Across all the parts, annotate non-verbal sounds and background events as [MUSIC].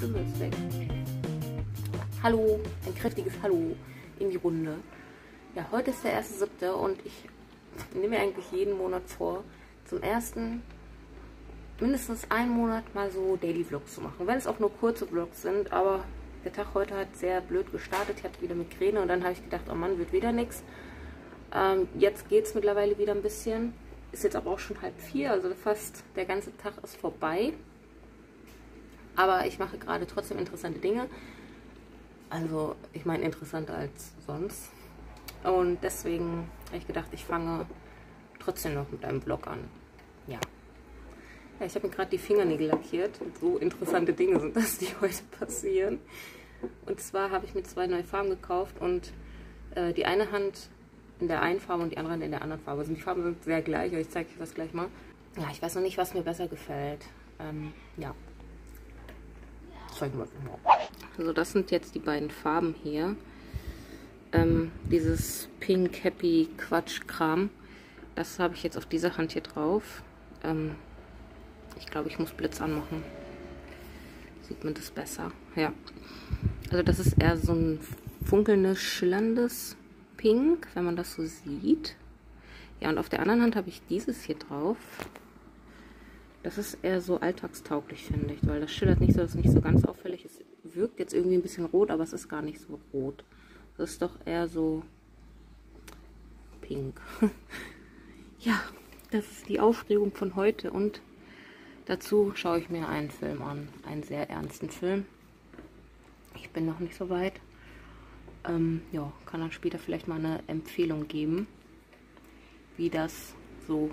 Stimme ist weg. Hallo, ein kräftiges Hallo in die Runde. Ja, heute ist der 1.7. und ich nehme mir eigentlich jeden Monat vor, zum ersten mindestens einen Monat mal so Daily Vlogs zu machen. Wenn es auch nur kurze Vlogs sind, aber der Tag heute hat sehr blöd gestartet. Ich hatte wieder Migräne und dann habe ich gedacht, oh Mann, wird wieder nichts. Ähm, jetzt geht es mittlerweile wieder ein bisschen. Ist jetzt aber auch schon halb vier, also fast der ganze Tag ist vorbei. Aber ich mache gerade trotzdem interessante Dinge. Also, ich meine interessanter als sonst. Und deswegen habe ich gedacht, ich fange trotzdem noch mit einem Vlog an. Ja. Ja, ich habe mir gerade die Fingernägel lackiert. So interessante Dinge sind das, die heute passieren. Und zwar habe ich mir zwei neue Farben gekauft und äh, die eine Hand in der einen Farbe und die andere Hand in der anderen Farbe. Also die Farben sind sehr gleich, aber ich zeige euch das gleich mal. Ja, ich weiß noch nicht, was mir besser gefällt. Ähm, ja. Zeig mal. Also das sind jetzt die beiden Farben hier. Ähm, dieses Pink Happy Quatsch Kram. Das habe ich jetzt auf dieser Hand hier drauf. Ähm, ich glaube, ich muss Blitz anmachen. Sieht man das besser. Ja. Also das ist eher so ein funkelndes, schillerndes Pink, wenn man das so sieht. Ja, und auf der anderen Hand habe ich dieses hier drauf. Das ist eher so alltagstauglich, finde ich, weil das schillert nicht so, das ist nicht so ganz auffällig. Es wirkt jetzt irgendwie ein bisschen rot, aber es ist gar nicht so rot. Das ist doch eher so pink. [LAUGHS] ja, das ist die Aufregung von heute und dazu schaue ich mir einen Film an, einen sehr ernsten Film. Ich bin noch nicht so weit. Ähm, ja, kann dann später vielleicht mal eine Empfehlung geben, wie das so,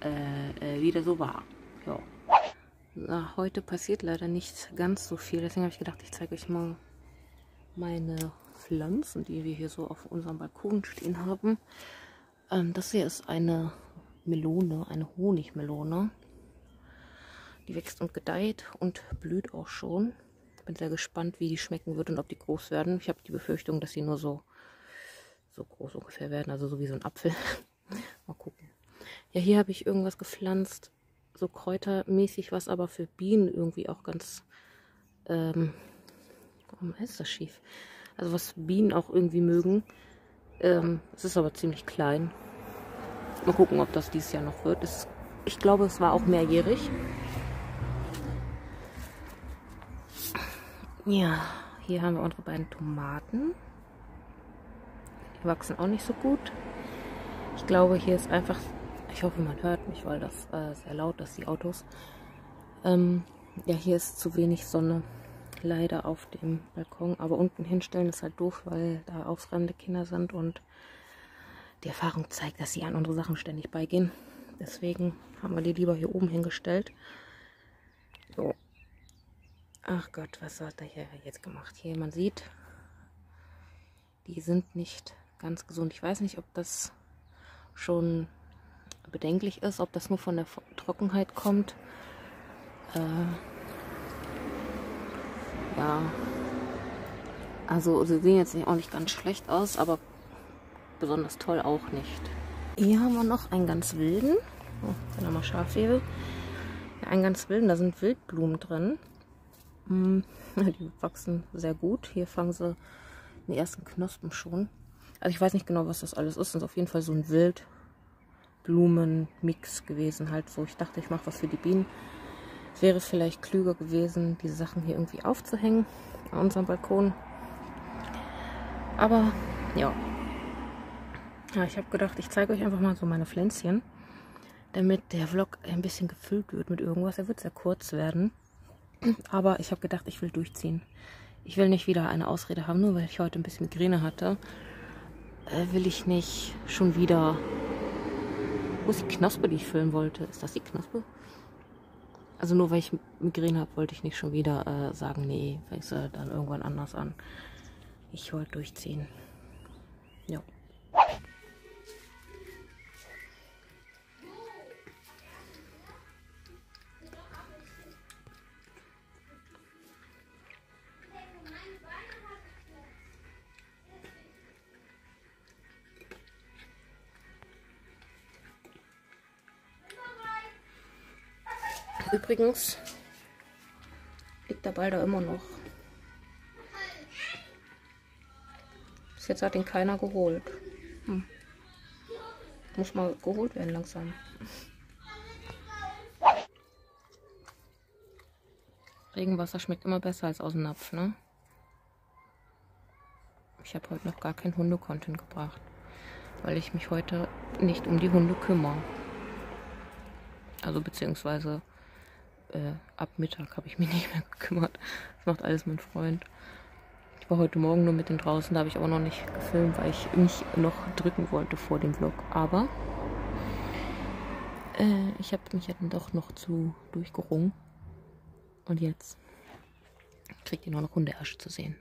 äh, äh, wie das so war. Ja. Na, heute passiert leider nicht ganz so viel, deswegen habe ich gedacht, ich zeige euch mal meine Pflanzen, die wir hier so auf unserem Balkon stehen haben. Ähm, das hier ist eine Melone, eine Honigmelone. Die wächst und gedeiht und blüht auch schon bin sehr gespannt, wie die schmecken wird und ob die groß werden. Ich habe die Befürchtung, dass sie nur so, so groß ungefähr werden, also so wie so ein Apfel. [LAUGHS] Mal gucken. Ja, hier habe ich irgendwas gepflanzt, so kräutermäßig, was aber für Bienen irgendwie auch ganz, ähm, warum ist das schief? Also was Bienen auch irgendwie mögen. Ähm, es ist aber ziemlich klein. Mal gucken, ob das dieses Jahr noch wird. Es, ich glaube, es war auch mehrjährig. Ja, hier haben wir unsere beiden Tomaten. Die wachsen auch nicht so gut. Ich glaube, hier ist einfach, ich hoffe, man hört mich, weil das äh, sehr laut ist, die Autos. Ähm, ja, hier ist zu wenig Sonne leider auf dem Balkon. Aber unten hinstellen ist halt doof, weil da aufreibende Kinder sind und die Erfahrung zeigt, dass sie an unsere Sachen ständig beigehen. Deswegen haben wir die lieber hier oben hingestellt. So, Ach Gott, was hat er hier jetzt gemacht? Hier, man sieht, die sind nicht ganz gesund. Ich weiß nicht, ob das schon bedenklich ist, ob das nur von der Trockenheit kommt. Äh, ja, also sie sehen jetzt auch nicht ganz schlecht aus, aber besonders toll auch nicht. Hier haben wir noch einen ganz wilden. Oh, er mal scharf wäre. Ja, einen ganz wilden, da sind Wildblumen drin. Mm, [LAUGHS] die wachsen sehr gut. Hier fangen sie die ersten Knospen schon. Also ich weiß nicht genau, was das alles ist. Das ist auf jeden Fall so ein Wildblumenmix gewesen. Halt so. Ich dachte, ich mache was für die Bienen. Es wäre vielleicht klüger gewesen, diese Sachen hier irgendwie aufzuhängen an unserem Balkon. Aber ja. Ja, ich habe gedacht, ich zeige euch einfach mal so meine Pflänzchen, damit der Vlog ein bisschen gefüllt wird mit irgendwas. Er wird sehr kurz werden. Aber ich habe gedacht, ich will durchziehen. Ich will nicht wieder eine Ausrede haben, nur weil ich heute ein bisschen Migräne hatte. Äh, will ich nicht schon wieder... Wo ist die Knospe, die ich füllen wollte? Ist das die Knospe? Also nur weil ich Migräne habe, wollte ich nicht schon wieder äh, sagen, nee, fängst du dann irgendwann anders an. Ich wollte durchziehen. Ja. Übrigens, liegt der Ball da immer noch. Bis jetzt hat ihn keiner geholt. Hm. Muss mal geholt werden langsam. Regenwasser schmeckt immer besser als aus dem Napf, ne? Ich habe heute noch gar kein Hunde-Content gebracht, weil ich mich heute nicht um die Hunde kümmere. Also beziehungsweise äh, ab Mittag habe ich mich [LAUGHS] nicht mehr gekümmert. Das macht alles mein Freund. Ich war heute Morgen nur mit den draußen, da habe ich aber noch nicht gefilmt, weil ich mich noch drücken wollte vor dem Vlog. Aber äh, ich habe mich ja dann doch noch zu durchgerungen. Und jetzt kriegt ihr noch Hundeasche zu sehen.